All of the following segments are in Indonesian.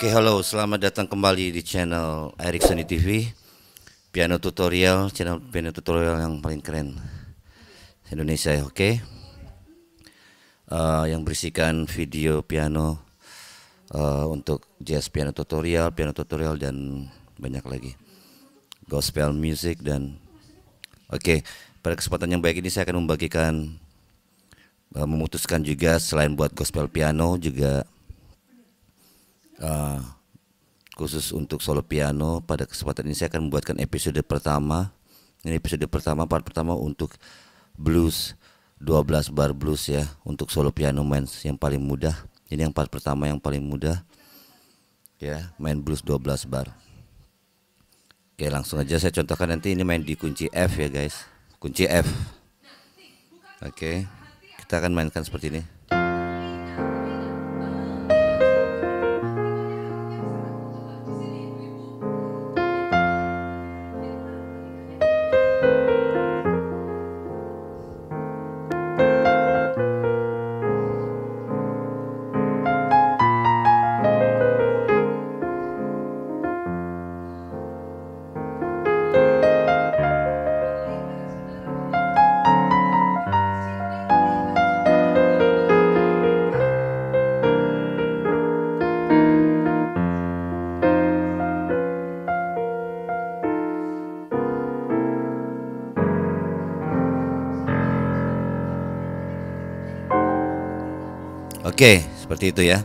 Oke, halo, selamat datang kembali di channel Erickson TV. Piano tutorial, channel piano tutorial yang paling keren Indonesia, oke? Uh, yang berisikan video piano uh, untuk jazz piano tutorial, piano tutorial dan banyak lagi. Gospel music dan oke, okay, pada kesempatan yang baik ini saya akan membagikan uh, memutuskan juga selain buat gospel piano juga uh, khusus untuk solo piano pada kesempatan ini saya akan membuatkan episode pertama. Ini episode pertama part pertama untuk blues 12 bar blues ya untuk solo piano main yang paling mudah. Ini yang part pertama yang paling mudah ya main blues 12 bar. Oke langsung aja saya contohkan nanti ini main di kunci F ya guys. Kunci F. Oke kita akan mainkan seperti ini Oke, seperti itu ya.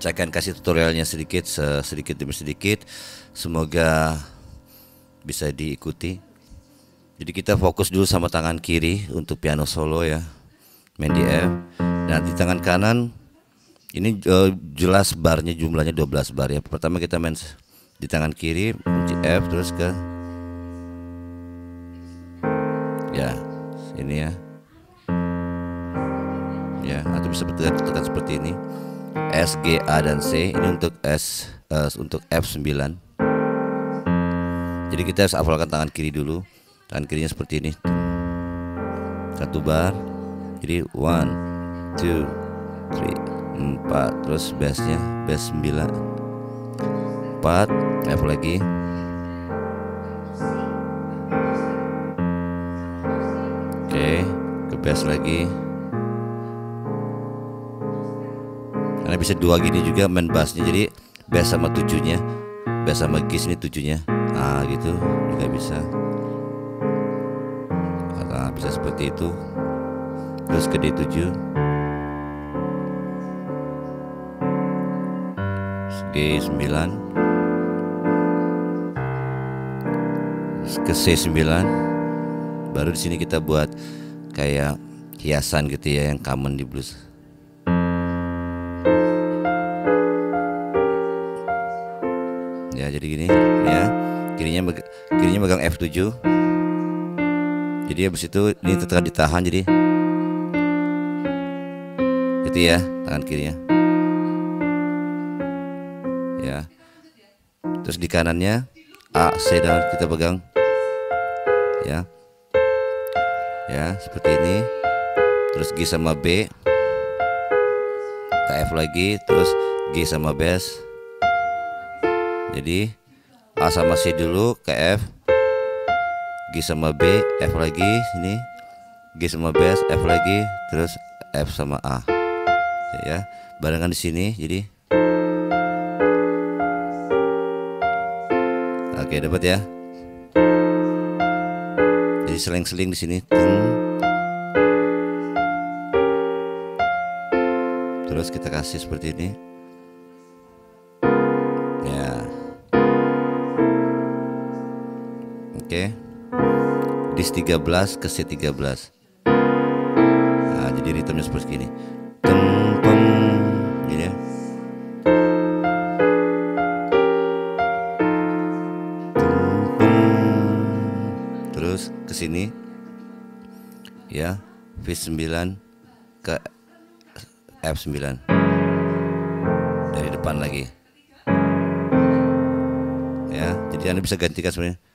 Saya akan kasih tutorialnya sedikit, sedikit demi sedikit. Semoga bisa diikuti. Jadi kita fokus dulu sama tangan kiri untuk piano solo ya. Main di F. Dan di tangan kanan ini uh, jelas barnya jumlahnya 12 bar ya. Pertama kita main di tangan kiri kunci F terus ke ya ini ya ya atau bisa tekan seperti ini. S G A dan C. Ini untuk S uh, untuk F9 jadi kita harus hafalkan tangan kiri dulu. Tangan kirinya seperti ini. Satu bar. Jadi one two three empat. Terus bassnya bass 9 empat. F lagi. Oke ke bass lagi bisa dua gini juga main bassnya jadi bass sama tujuhnya bass sama gis ini tujuhnya. Nah gitu. Juga bisa. Nah, bisa seperti itu. Terus ke D7 G9 ke C9 baru di sini kita buat kayak hiasan gitu ya yang common di blues gini ya. Kirinya kirinya megang F7 jadi habis itu ini tetap ditahan jadi itu ya tangan kirinya. Ya. Terus di kanannya A C dan kita pegang. Ya. Ya seperti ini. Terus G sama B. Ke F lagi terus G sama bass jadi A sama C dulu ke F. G sama B F lagi sini. G sama B F lagi terus F sama A. Ya barengan di sini jadi. Oke dapat ya. Jadi seling-seling di sini. Terus kita kasih seperti ini Dis 13 ke C13. Nah, jadi ritmenya seperti ini. Tem pem ini ya. Terus ke sini. Ya, V9 ke F9. Dari depan lagi. Ya, jadi Anda bisa gantikan sebenarnya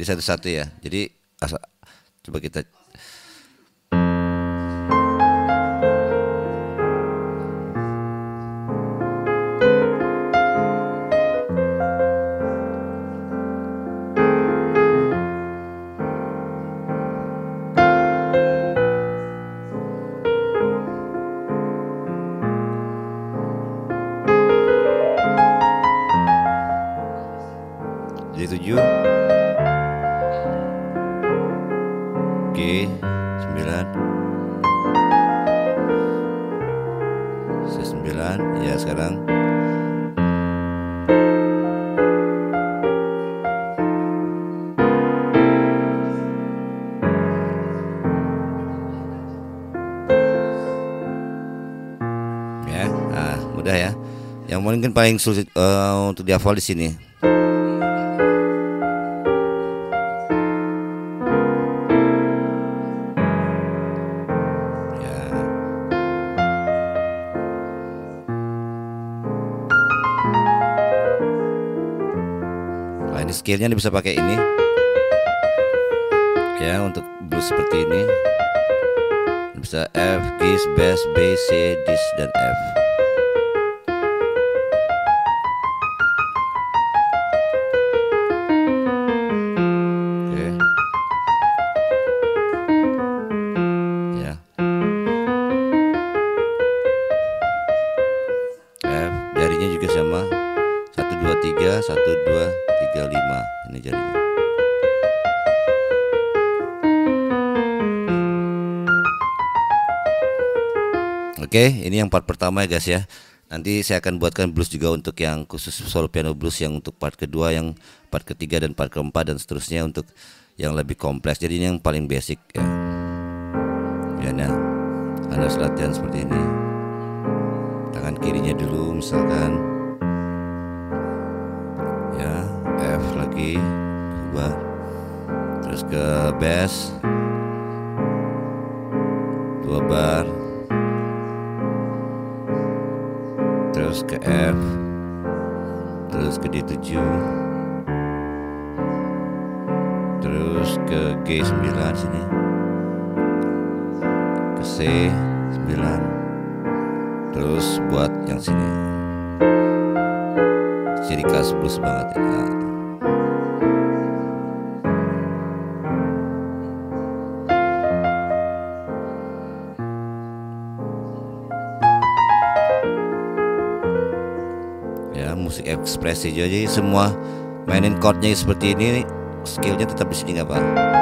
Jadi satu-satu ya. Jadi coba kita Sembilan C sembilan Ya sekarang Ya, nah, mudah ya. Yang mungkin paling sulit eh, untuk dihafal di sini. Ini skillnya nih bisa pakai ini. Ya, untuk blues seperti ini. Bisa F, Gis, bass, B, C, Dis, dan F. 2 3 5 ini jarinya Oke ini yang part pertama ya guys ya Nanti saya akan buatkan blues juga untuk yang khusus solo piano blues yang untuk part kedua, yang part ketiga dan part keempat dan seterusnya untuk yang lebih kompleks. Jadi ini yang paling basic ya. Ya nah, harus latihan seperti ini. Tangan kirinya dulu misalkan. F lagi, coba. Terus ke bass. Dua bar. terus ke F terus ke D7 terus ke G9 sini ke C 9 terus buat yang sini ciri khas blues banget ya musik ekspresi jadi semua mainin chordnya seperti ini skillnya tetap di sini nggak pak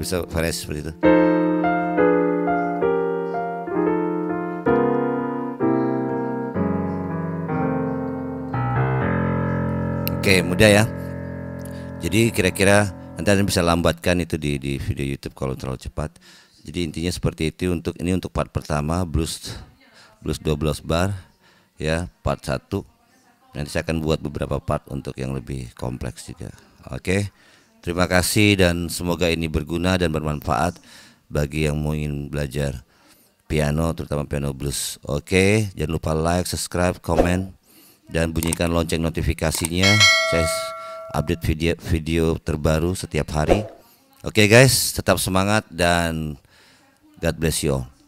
bisa variasi seperti itu. Oke mudah ya. Jadi kira-kira nanti Anda bisa lambatkan itu di di video YouTube kalau terlalu cepat. Jadi intinya seperti itu untuk ini untuk part pertama blues blues 12 bar ya part 1 nanti saya akan buat beberapa part untuk yang lebih kompleks juga. Oke terima kasih dan semoga ini berguna dan bermanfaat bagi yang mau ingin belajar piano terutama piano blues. Oke jangan lupa like subscribe komen dan bunyikan lonceng notifikasinya. Saya update video video terbaru setiap hari. Oke guys tetap semangat dan God bless you all